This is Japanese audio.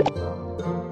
うん。